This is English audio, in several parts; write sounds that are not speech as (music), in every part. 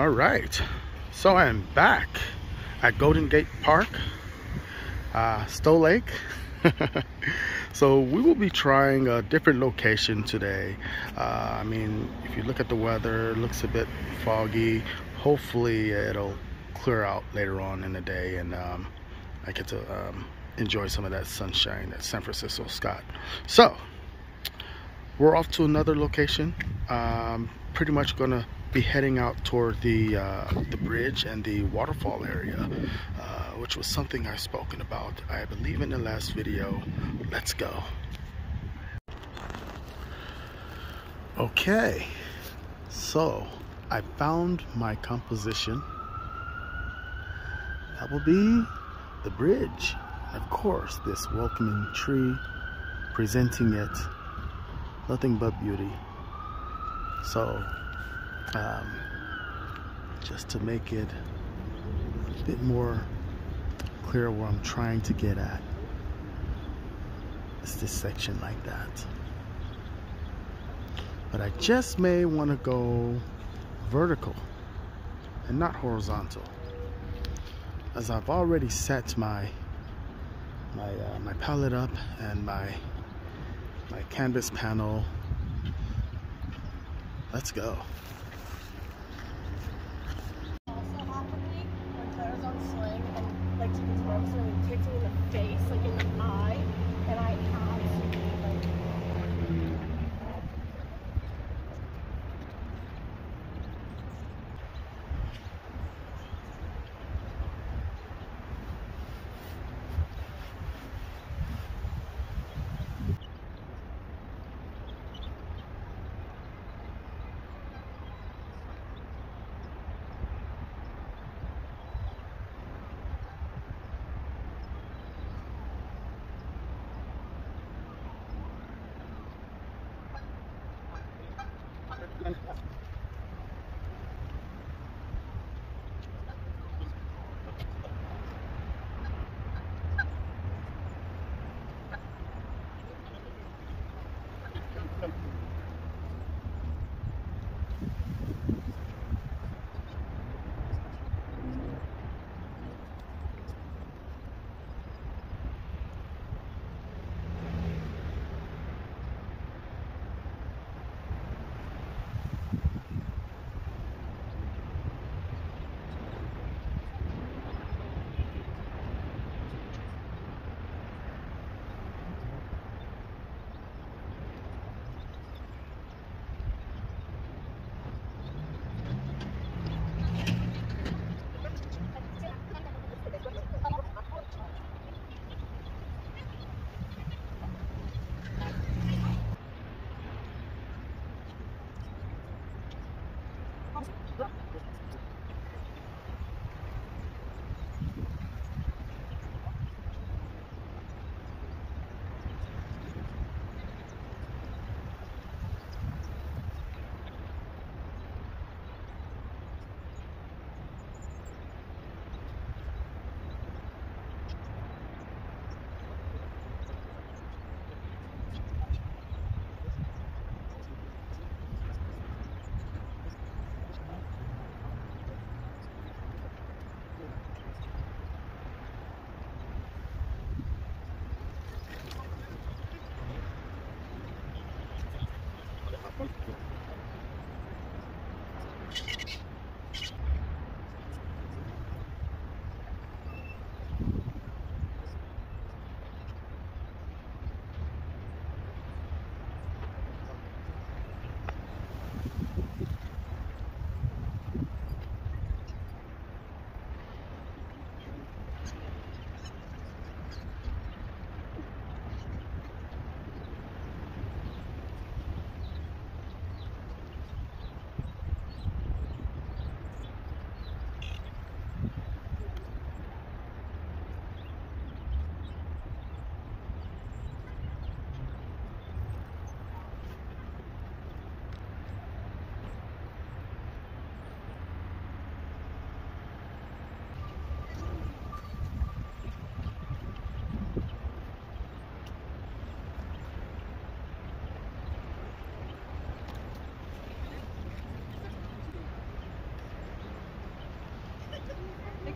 All right, so I am back at Golden Gate Park, uh, Stow Lake. (laughs) so we will be trying a different location today. Uh, I mean, if you look at the weather, it looks a bit foggy. Hopefully it'll clear out later on in the day and um, I get to um, enjoy some of that sunshine that San Francisco got. So we're off to another location. Um, pretty much gonna be heading out toward the uh, the bridge and the waterfall area, uh, which was something I've spoken about, I believe, in the last video. Let's go. Okay, so I found my composition. That will be the bridge. Of course, this welcoming tree presenting it nothing but beauty. So, um, just to make it a bit more clear where I'm trying to get at, it's this section like that. But I just may want to go vertical and not horizontal as I've already set my my uh, my palette up and my my canvas panel let's go to kicked me in the face, like in the eye, and I had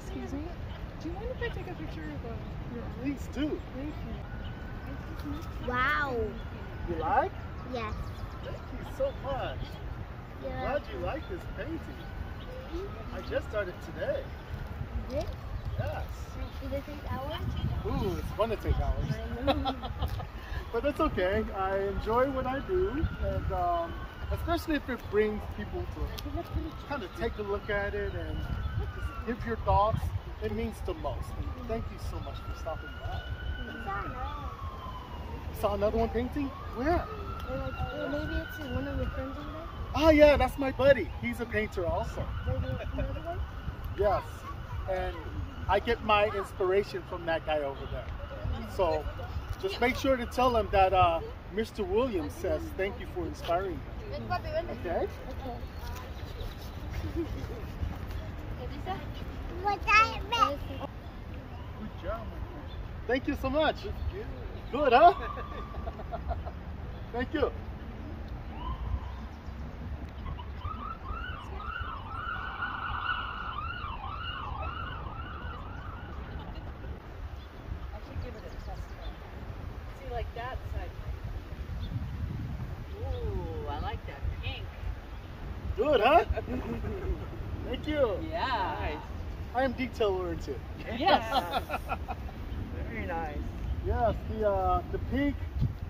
Excuse me. Do you mind if I take a picture of uh, your arm? Please do. Thank you. Wow. You like? Yes. Thank you so much. Yeah. Glad you like this painting. I just started today. Is it? Yes. Does it take hours? Ooh, it's fun to take hours. (laughs) (laughs) but that's okay. I enjoy what I do, and um, especially if it brings people to kind of take a look at it and give your thoughts. It means the most. And thank you so much for stopping by. Saw another one painting? Where? Or maybe it's one of your friends over there. Oh yeah, that's my buddy. He's a painter also. There's a- another one. Yes. And I get my inspiration from that guy over there. So just make sure to tell them that uh, Mr. Williams says thank you for inspiring him. Okay? Good job. Thank you so much. Good, huh? (laughs) Thank you. I should give it a test run. See, like that side. Ooh, I like that pink. Good, huh? (laughs) Thank you. Yeah. Nice. I am detail oriented. Yes. (laughs) Very nice. Yes, the uh, the pink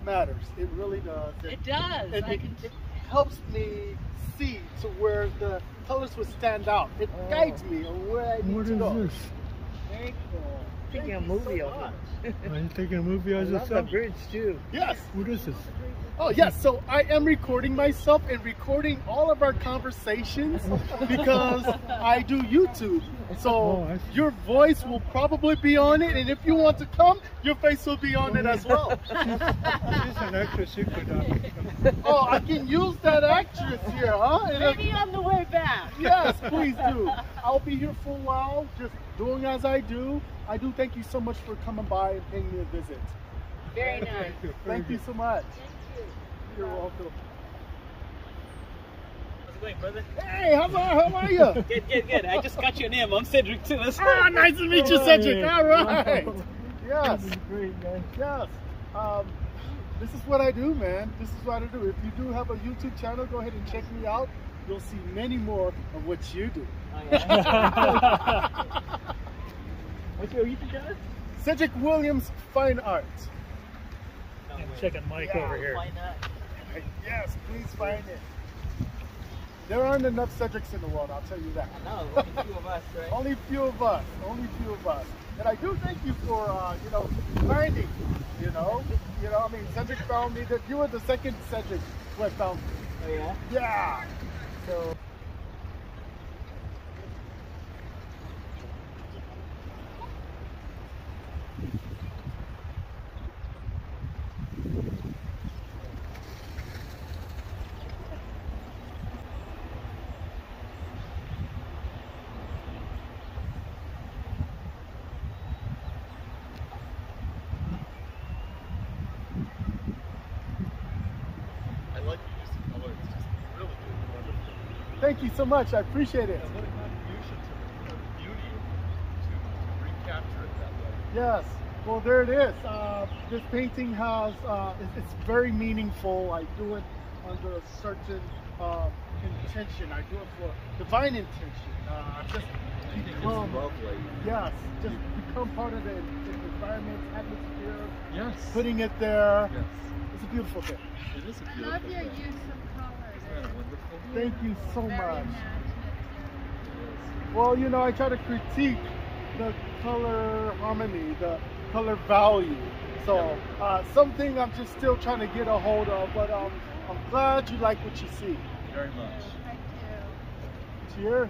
matters. It really does. It does. And it, can. it helps me see to where the colors would stand out. It Oh. guides me on where I need What to is go. this? Very cool. Thank Taking a movie so of much. it. Are you taking a movie I as love the yourself? bridge too. Yes. What is this? Oh yes. So I am recording myself and recording all of our conversations (laughs) because I do YouTube. So Oh, your voice will probably be on it, and if you want to come, your face will be on it as (laughs) well. She's an actress, she could. Uh, Oh, I can use that actress here, huh? And, uh, Maybe on the way back. Yes, please do. I'll be here for a while, just doing as I do. I do thank you so much for coming by and paying me a visit. Very (laughs) nice. thank you. So much. Thank you. You're welcome. How's it going, brother? Hey, how are, how are you? (laughs) Good, good, good. I just got your name. I'm Cedric too. That's ah, nice to meet you, Cedric. All right. (laughs) Yes, This is great, man. yes. Um, this is what I do, man. This is what I do. If you do have a YouTube channel, go ahead and check me out. You'll see many more of what you do. Oh, yeah. What's your YouTube channel? Cedric Williams Fine Art. No, wait. Second mic Yeah, over here. Why not? Yes, please find it. There aren't enough Cedrics in the world, I'll tell you that. No, only a few of us, right? (laughs) Only few of us. Only few of us. And I do thank you for, uh, you know, finding. You know, you know. I mean, Cedric found me. That you were the second Cedric who had found me. Oh, yeah? Yeah. So. I like the use of color. It's just really good, wonderful. Thank you so much. I appreciate it. And what a contribution to the, beauty to, to recapture it that way. Yes. Well, there it is. Uh, this painting has, uh, it's, it's very meaningful. I do it under a certain uh, intention. I do it for divine intention. Uh, just I it's become, lovely. yes, just become part of the, the environment, atmosphere, Yes. putting it there. Yes. It's a beautiful thing. It is a I beautiful love your thing. use of colors. Isn't that wonderful? Thank you so Very much. imaginative. Well, you know, I try to critique the color harmony, the color value. So uh, something I'm just still trying to get a hold of, but um, I'm glad you like what you see. Very much. Thank you. Cheers.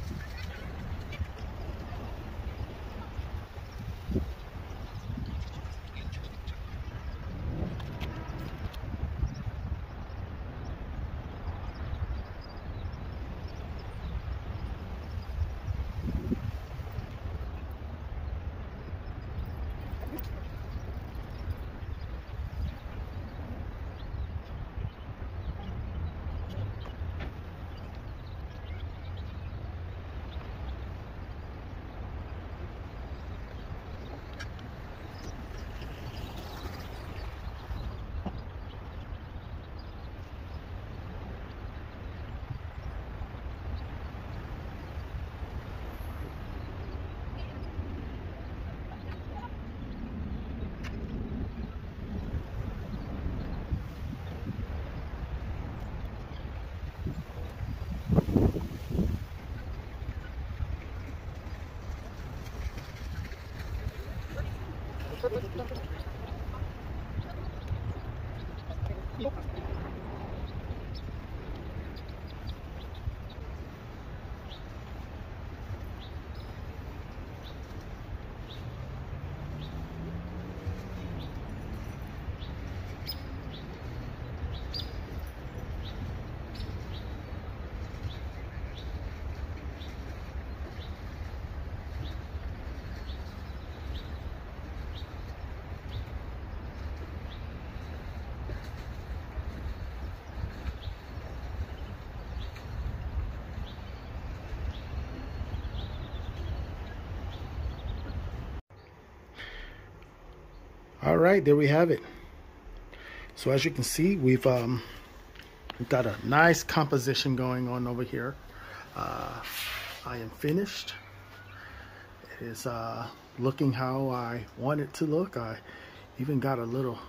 All right, there we have it. So as you can see, we've um, got a nice composition going on over here. Uh, I am finished. It is uh, looking how I want it to look. I even got a little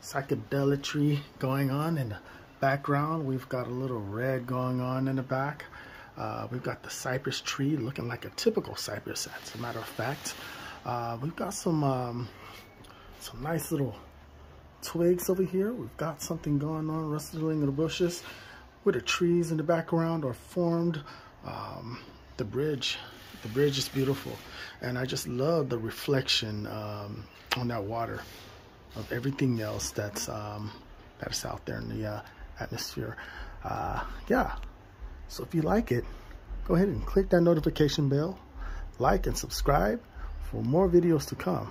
psychedelicry going on in the background. We've got a little red going on in the back. Uh, we've got the cypress tree looking like a typical cypress, as a matter of fact. Uh, we've got some um, some nice little twigs over here. We've got something going on rustling in the bushes where the trees in the background are formed. Um, the bridge, the bridge is beautiful. And I just love the reflection um, on that water of everything else that's um, that's out there in the uh, atmosphere. Uh, yeah, so if you like it, go ahead and click that notification bell, like and subscribe for more videos to come.